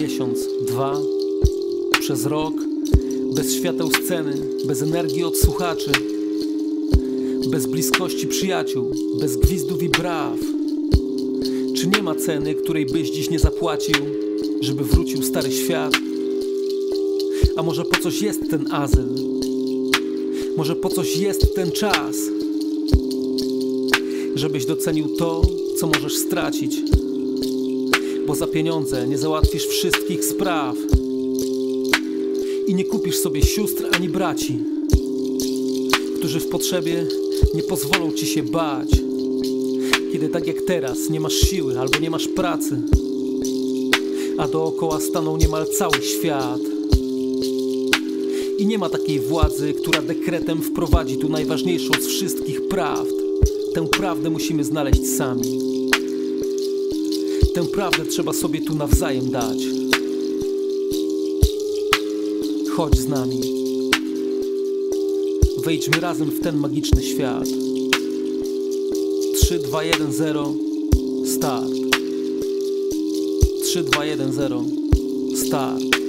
Miesiąc, dwa, przez rok, bez świateł sceny, bez energii od słuchaczy, bez bliskości przyjaciół, bez gwizdów i braw. Czy nie ma ceny, której byś dziś nie zapłacił, żeby wrócił stary świat? A może po coś jest ten azyl? Może po coś jest ten czas? Żebyś docenił to, co możesz stracić bo za pieniądze nie załatwisz wszystkich spraw i nie kupisz sobie sióstr ani braci, którzy w potrzebie nie pozwolą ci się bać, kiedy tak jak teraz nie masz siły albo nie masz pracy, a dookoła stanął niemal cały świat. I nie ma takiej władzy, która dekretem wprowadzi tu najważniejszą z wszystkich prawd. Tę prawdę musimy znaleźć sami. Tę prawdę trzeba sobie tu nawzajem dać. Chodź z nami. Wejdźmy razem w ten magiczny świat. 3, 2, 1, 0, start. 3, 2, 1, 0, start.